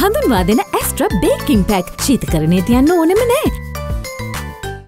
හඳුන්වා දෙන Astra baking pack ශීතකරණය තියන්න ඕනෙම නෑ.